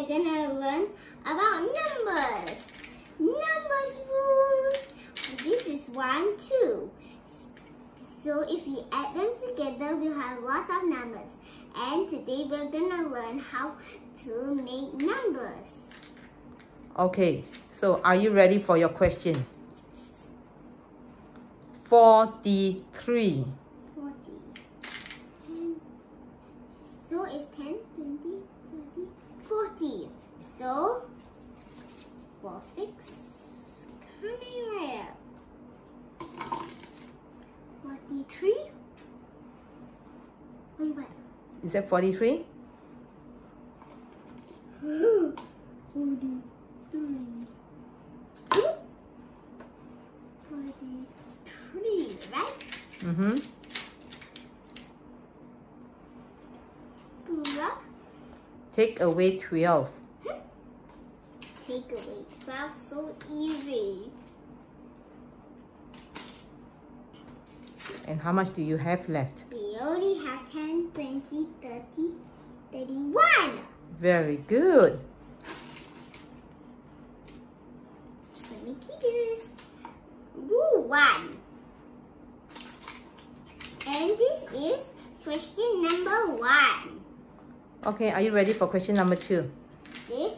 we're gonna learn about numbers. Numbers rules. This is one, two. So if we add them together, we'll have lots of numbers. And today we're gonna learn how to make numbers. Okay, so are you ready for your questions? 43. 40. 10. So it's 10, 20, 30, 40. So, 4, 6, coming right up. 43. Wait, what? Is that 43? 43. 43, right? Mm-hmm. Take away 12. Take away 12, so easy. And how much do you have left? We only have 10, 20, 30, 31. Very good. Let me keep this. Rule 1. And this is question number 1. Okay, are you ready for question number two? This,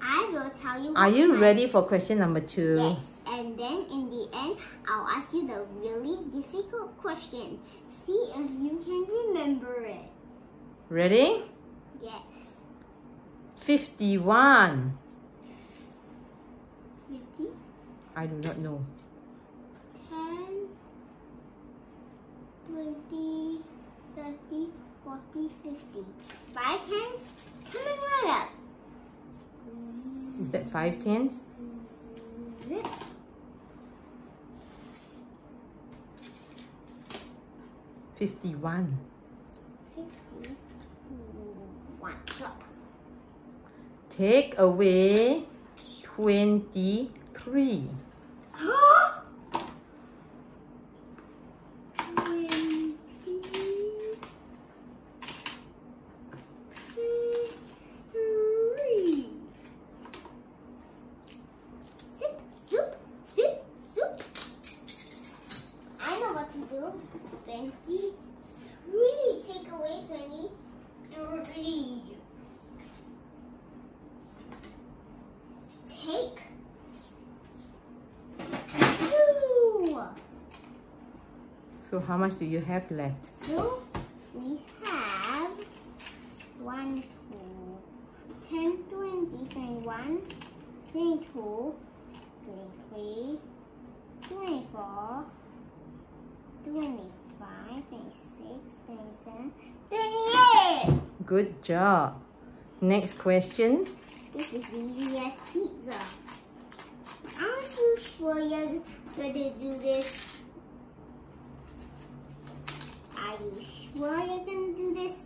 I will tell you Are you ready for question number two? Yes, and then in the end, I'll ask you the really difficult question. See if you can remember it. Ready? Yes. 51. 50, I do not know. 10, 20, 30, 40, 50. Five tens coming right up. Is that five tens? Zip. Fifty-one. 50. One drop. Take away twenty-three. Oh! Twenty. Three. Zip, zoop, zip, zoop. I know what to do. Twenty-three. Take away twenty-three. Take two. So how much do you have left? So we have 1, 2, 10, 20, 21, 22, 23, 24, 25, 26, 27, 28. Good job. Next question. This is easy as pizza. Aren't you sure you're gonna do this? Are you sure you're gonna do this?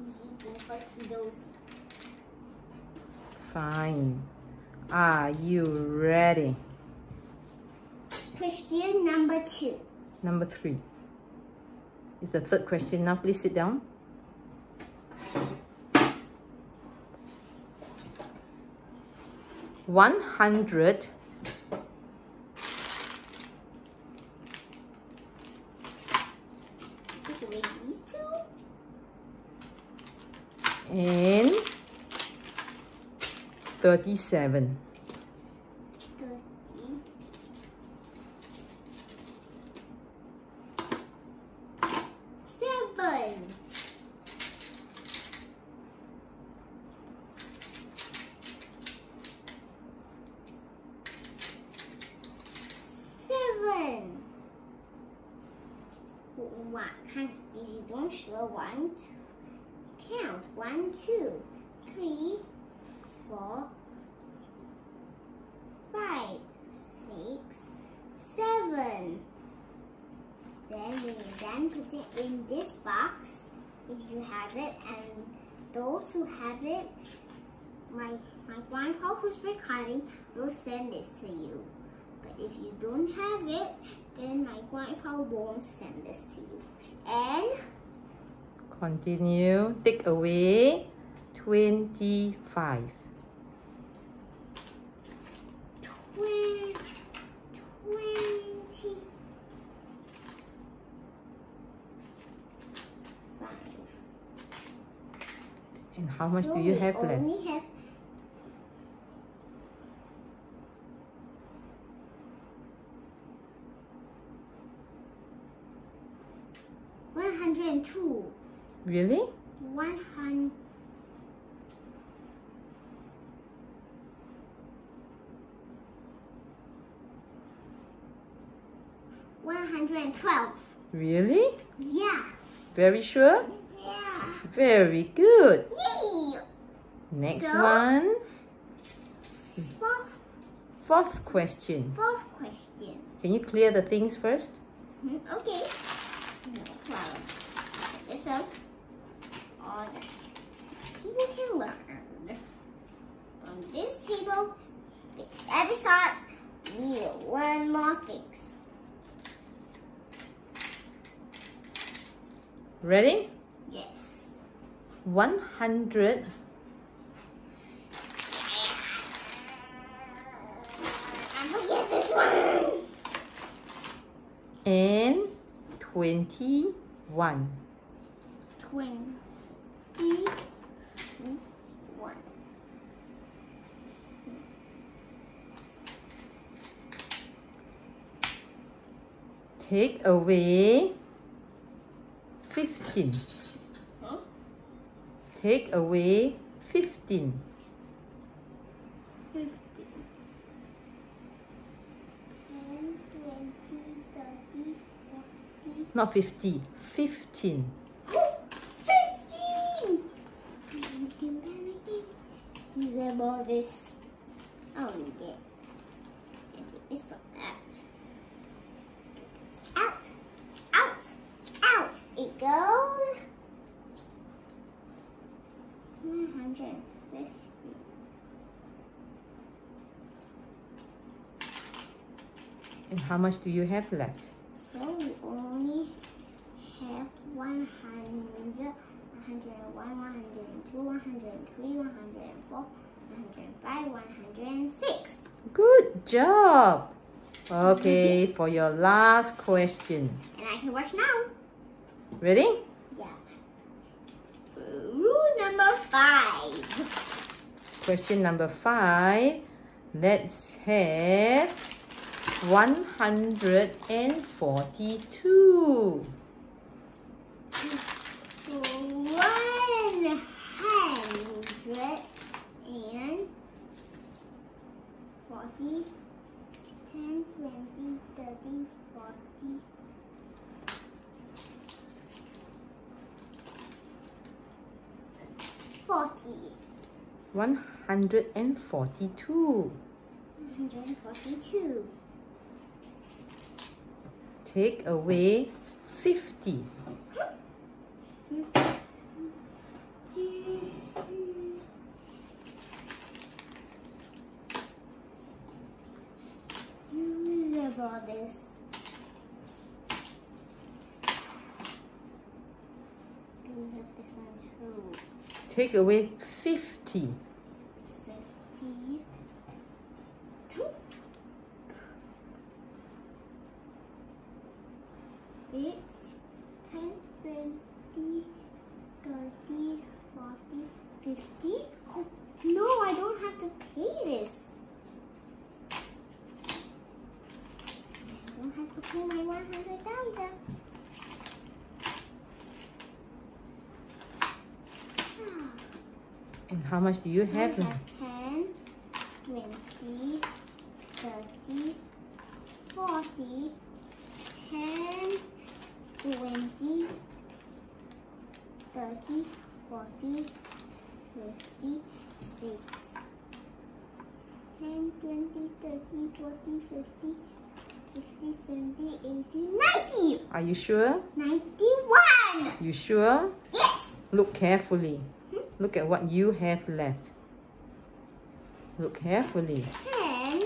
Easy thing for kiddos. Fine. Are you ready? Question number two. Number three. Is the third question now. Please sit down. One hundred Take away these two. And thirty-seven. 30. Seven. Seven. One, count if you don't sure one, count one, two, three, four, five, six, seven. Then we then put it in this box if you have it, and those who have it, my my grandpa who's recording will send this to you. But if you don't have it, then my grandpa won't send this to you. And Continue. Take away 25. Twen- Twenty. And how much So do you have left? have one hundred and two. Really? One hundred. One hundred and twelve. Really? Yeah. Very sure? Yeah. Very good. Yay! Next So- one. Fourth, Fourth question. fourth question. Can you clear the things first? Hmm, Okay. No problem. Set People can learn. From this table, this episode, we will learn more things. Ready? Yes. 100 I forget this one. and 21. Twenty one. Take away 15. Huh? Take away 15. Fifty. Ten, twenty, thirty, forty. Not 50, 15. Fifteen! Panicking, panicking. Is about this? I don't need it. And take this one out. Get this out. Out. Out. It goes. One hundred and fifty. And how much do you have left? So we only have 100, 101, 102, 103, 104, 105, 106. Good job. Okay, for your last question. And I can watch now. Ready? Yeah. Rule number five. Question number five. Let's have 142. One hundred and forty, ten, twenty, thirty, forty. Forty. 142. 142. Take away 50. Use about this. Use up this one too. Take away 50. Fifty. Two. It's ten, twenty, thirty, forty, fifty. Oh, no, I don't have to pay this. I don't have to pay my one hundred either. Ah. And how much do you I have? have 10, 20, 30, 40, 10, 20, 30, 40, 50, 6. 10, 20, 30, 40, 50, 60, 70, 80, 90! Are you sure? 91! You sure? Yes! Look carefully. Look at what you have left. Look carefully. 10,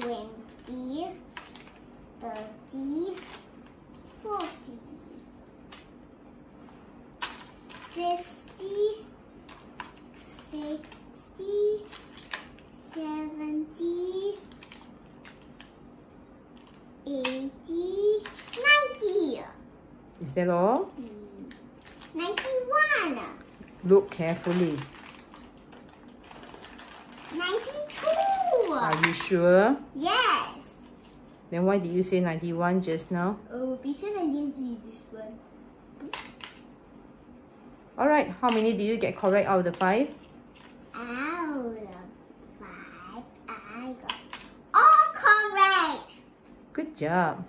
20, 30, 40, 50, 60, 70, 80, 90. Is that all? 91, Look carefully. 92. Are you sure? Yes. Then why did you say 91 just now? Oh, because I didn't see this one. Alright, how many did you get correct out of the five? Out of five, I got all correct. Good job.